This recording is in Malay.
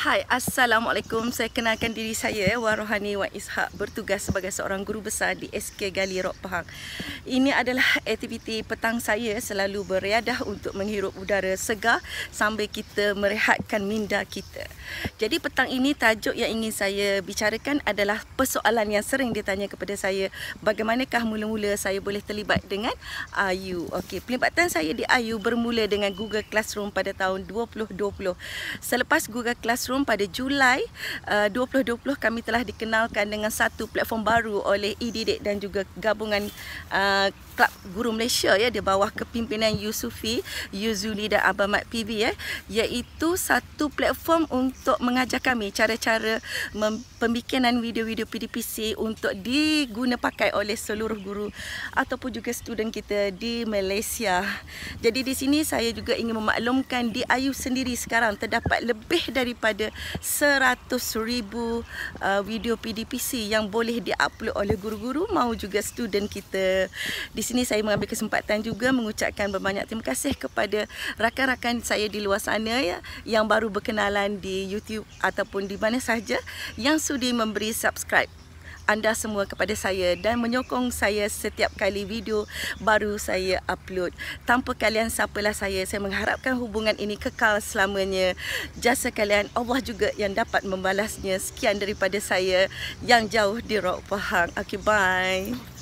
Hai, Assalamualaikum. Saya kenalkan diri saya, Wan Rohani Wan Ishak, bertugas sebagai seorang guru besar di SK Gali Rock Pahang. Ini adalah aktiviti petang saya selalu beriadah untuk menghirup udara segar sambil kita merehatkan minda kita. Jadi petang ini tajuk yang ingin saya bicarakan adalah persoalan yang sering ditanya kepada saya, bagaimanakah mula-mula saya boleh terlibat dengan IU. Okey, pelibatan saya di IU bermula dengan Google Classroom pada tahun 2020. Selepas Google Classroom Classroom pada Julai uh, 2020 kami telah dikenalkan dengan satu platform baru oleh EDDIC dan juga gabungan uh, Kelab Guru Malaysia ya di bawah kepimpinan Yusufi, Yuzuli dan Abang Mat PV ya iaitu satu platform untuk mengajar kami cara-cara pembikinan video-video PDPC untuk diguna pakai oleh seluruh guru ataupun juga student kita di Malaysia. Jadi di sini saya juga ingin memaklumkan di Ayu sendiri sekarang terdapat lebih daripada ada 100 ribu uh, video PDPC yang boleh diupload oleh guru-guru mau juga student kita. Di sini saya mengambil kesempatan juga mengucapkan berbanyak terima kasih kepada rakan-rakan saya di luar sana ya yang baru berkenalan di YouTube ataupun di mana sahaja yang sudi memberi subscribe anda semua kepada saya dan menyokong saya setiap kali video baru saya upload. Tanpa kalian siapalah saya, saya mengharapkan hubungan ini kekal selamanya. Jasa kalian Allah juga yang dapat membalasnya. Sekian daripada saya yang jauh di Rock Pahang. Okay, bye.